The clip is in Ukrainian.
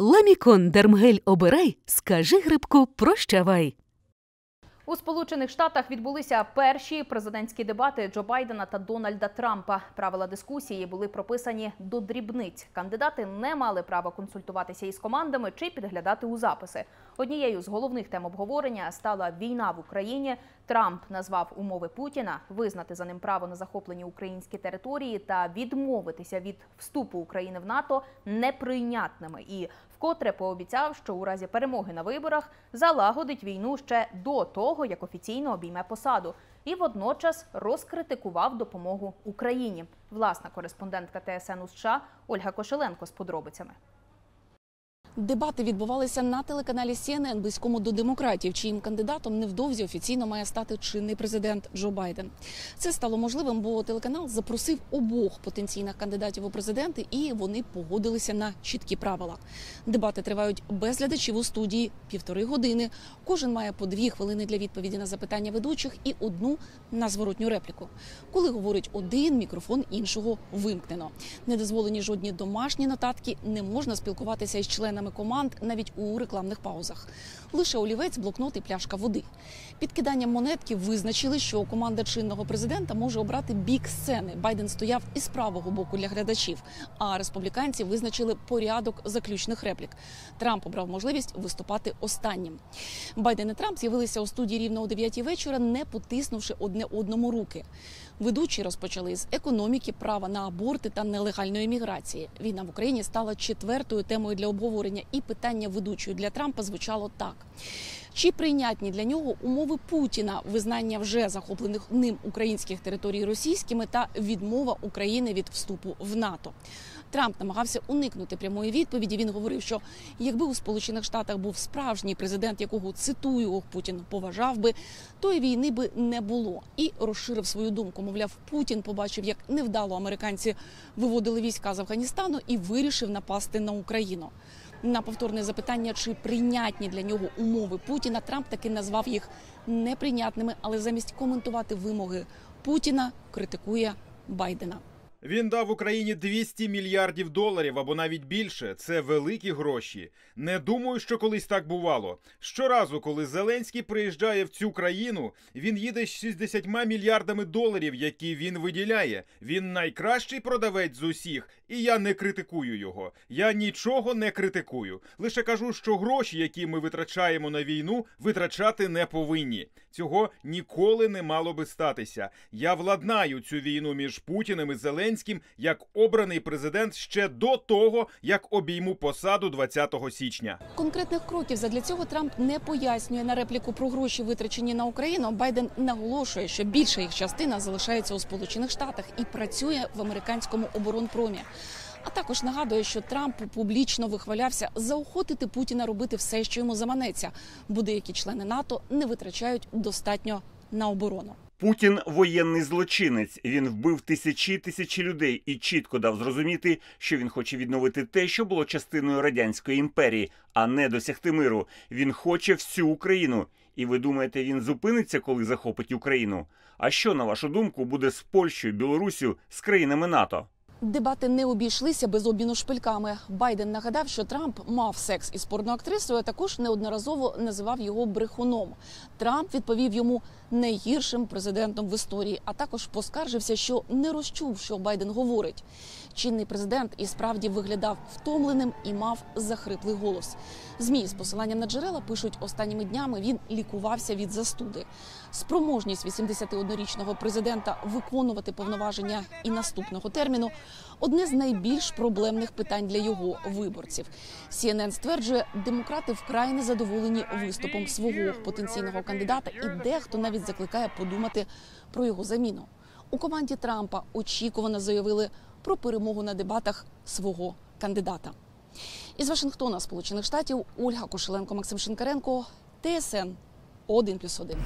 Ламікон Дермгель обирай, скажи грибку прощавай. У Сполучених Штатах відбулися перші президентські дебати Джо Байдена та Дональда Трампа. Правила дискусії були прописані до дрібниць. Кандидати не мали права консультуватися із командами чи підглядати у записи. Однією з головних тем обговорення стала війна в Україні. Трамп назвав умови Путіна визнати за ним право на захоплені українські території та відмовитися від вступу України в НАТО неприйнятними і вкотре пообіцяв, що у разі перемоги на виборах залагодить війну ще до того, як офіційно обійме посаду, і водночас розкритикував допомогу Україні. Власна кореспондентка ТСН у США Ольга Кошеленко з подробицями. Дебати відбувалися на телеканалі CNN, близькому до демократів, чиїм кандидатом невдовзі офіційно має стати чинний президент Джо Байден. Це стало можливим, бо телеканал запросив обох потенційних кандидатів у президенти, і вони погодилися на чіткі правила. Дебати тривають без глядачів у студії півтори години. Кожен має по дві хвилини для відповіді на запитання ведучих і одну на зворотню репліку. Коли говорить один, мікрофон іншого вимкнено. Не дозволені жодні домашні нотатки, не можна спілкуватися із членами команд навіть у рекламних паузах. Лише олівець, блокнот і пляшка води. Під киданням монетки визначили, що команда чинного президента може обрати бік сцени. Байден стояв із правого боку для глядачів, а республіканці визначили порядок заключних реплік. Трамп обрав можливість виступати останнім. Байден і Трамп з'явилися у студії рівно о 9 вечора, не потиснувши одне одному руки. Ведучі розпочали з економіки, права на аборти та нелегальної міграції. Війна в Україні стала четвертою темою для обговорення, і питання ведучої. Для Трампа звучало так: чи прийнятні для нього умови Путіна, визнання вже захоплених ним українських територій російськими та відмова України від вступу в НАТО? Трамп намагався уникнути прямої відповіді. Він говорив, що якби у Сполучених Штатах був справжній президент, якого цитую Путін поважав би, то і війни би не було. І розширив свою думку. Мовляв, Путін побачив, як невдало американці виводили війська з Афганістану і вирішив напасти на Україну. На повторне запитання, чи прийнятні для нього умови Путіна, Трамп таки назвав їх неприйнятними, але замість коментувати вимоги Путіна критикує Байдена. Він дав Україні 200 мільярдів доларів або навіть більше. Це великі гроші. Не думаю, що колись так бувало. Щоразу, коли Зеленський приїжджає в цю країну, він їде з 60 мільярдами доларів, які він виділяє. Він найкращий продавець з усіх, і я не критикую його. Я нічого не критикую. Лише кажу, що гроші, які ми витрачаємо на війну, витрачати не повинні. Цього ніколи не мало би статися. Я владнаю цю війну між Путіним і Зеленським як обраний президент ще до того, як обійму посаду 20 січня. Конкретних кроків задля цього Трамп не пояснює на репліку про гроші, витрачені на Україну. Байден наголошує, що більша їх частина залишається у Сполучених Штатах і працює в американському оборонпромі. А також нагадує, що Трамп публічно вихвалявся заохотити Путіна робити все, що йому заманеться, бо деякі члени НАТО не витрачають достатньо на оборону. Путін воєнний злочинець. Він вбив тисячі тисячі людей і чітко дав зрозуміти, що він хоче відновити те, що було частиною радянської імперії, а не досягти миру. Він хоче всю Україну. І ви думаєте, він зупиниться, коли захопить Україну? А що на вашу думку буде з Польщею, Білоруссю, з країнами НАТО? Дебати не обійшлися без обміну шпильками. Байден нагадав, що Трамп мав секс із порноактрисою, а також неодноразово називав його брехуном. Трамп відповів йому найгіршим президентом в історії, а також поскаржився, що не розчув, що Байден говорить. Чинний президент і справді виглядав втомленим і мав захриплий голос. Змі з посиланням на джерела пишуть останніми днями. Він лікувався від застуди. Спроможність 81-річного президента виконувати повноваження і наступного терміну одне з найбільш проблемних питань для його виборців. CNN стверджує, демократи вкрай незадоволені виступом свого потенційного кандидата, і дехто навіть закликає подумати про його заміну. У команді Трампа очікувано заявили про перемогу на дебатах свого кандидата. Із Вашингтона, Сполучених Штатів, Ольга Кошеленко, Максим Шинкаренко, ТСН 1+,1.